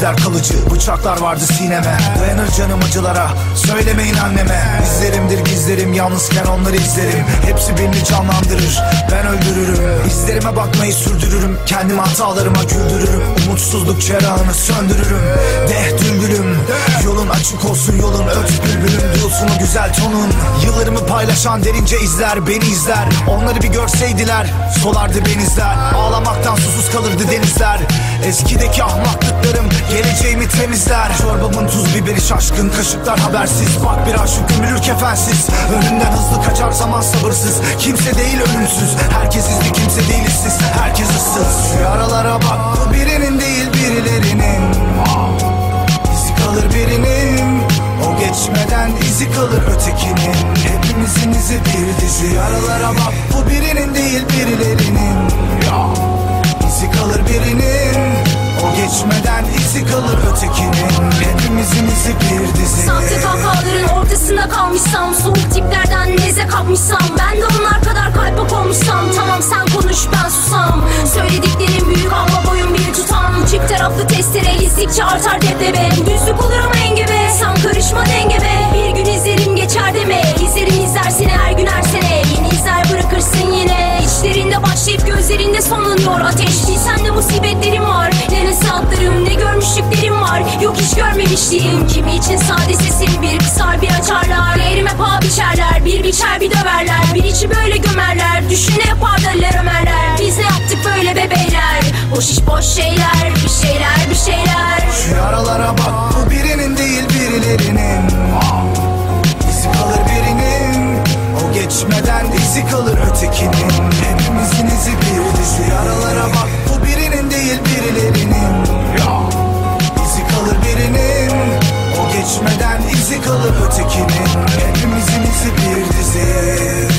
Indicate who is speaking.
Speaker 1: izler kalıcı Bıçaklar vardı sineme. Dayanır canım acılara Söylemeyin anneme. İzlerimdir gizlerim Yalnızken onları izlerim. Hepsi beni canlandırır Ben öldürürüm. İzlerime bakmayı sürdürürüm Kendim hatalarıma güldürürüm. Umutsuzluk çerağını söndürürüm. Deh düldülüm Yolun açık olsun yolun. Öt bülbülüm Duyulsun o güzel tonun. Yıllarımı paylaşan derince izler Beni izler. Onları bir görseydiler Solardı benizler Ağlamaktan susuz kalırdı denizler. Eskideki ahmaklıklarım Geleceğimi temizler. Çorbamın tuz biberi şaşkın Kaşıklar habersiz. Bak bir aşık gömülür kefensiz Önünden hızlı kaçar zaman sabırsız. Kimse değil ölümsüz. Herkes izli kimse değil işsiz. Herkes ıssız. Şu yaralara bak birinin izi kalır ötekinin. Hepimizin izi bir dizi. Yaralara bak Bu birinin değil birilerinin. İzi kalır birinin. O geçmeden izi kalır ötekinin. Hepimizin izi bir dizi.
Speaker 2: Sahte kahkahaların ortasında kalmışsam Soğuk tiplerden neze kapmışsam Ben de onlar kadar kalp olmuşsam Tamam sen konuş ben susam. Söylediklerim büyük ama boyun bir tutam. Çift taraflı testere izdikçe artar debdebe Düzlük olur gözlerinde sonlanıyor Ateş. Bilsen musibetlerim var. Ne nasihatlarım ne görmüşlüklerim var? Yok hiç görmemişliğim Kimi için sade sesim bir kısar bir açarlar. Değerime paha biçerler Bir biçer bir döverler. Bir içi böyle gömerler Düşün ne yapar derler ömerler. Biz ne yaptık böyle bebeyler Boş iş boş şeyler Bir şeyler bir şeyler.
Speaker 1: Şu yaralara bak bu birinin değil birilerinin. İzi kalır birinin O geçmeden izi kalır ötekinin. Hepimizin izi bir dizi Yaralara bak. Bu birinin değil birilerinin. İzi kalır birinin. O geçmeden izi kalır ötekinin. Hepimizin izi bir dizi